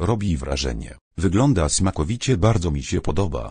Robi wrażenie. Wygląda smakowicie, bardzo mi się podoba.